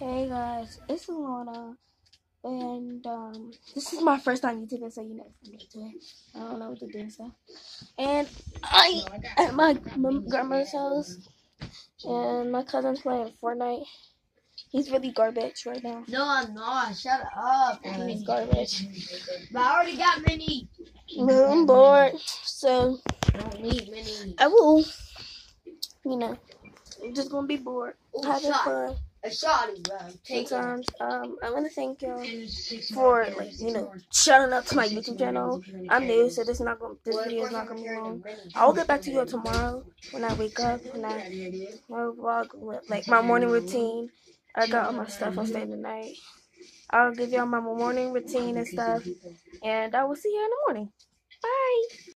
Hey guys, it's Alana, and um, this is my first time YouTubing, so you know I'm new to it. I don't know what to do stuff. And I at my grandma's house, and my cousin's playing Fortnite. He's really garbage right now. No, I'm not. Shut up. He's garbage. But I already got mini. But I'm bored, so I don't need mini. I will. You know, I'm just gonna be bored, Ooh, having shot. fun. A shotty, bro. Take. Sometimes, um, I want to thank y'all for like you know shouting out to my YouTube channel. I'm new, so this is not gonna This video is not gonna be long. I'll get back to you tomorrow when I wake up and I will vlog like my morning routine. I got all my stuff on stay tonight. I'll give y'all my morning routine and stuff, and I will see you in the morning. Bye.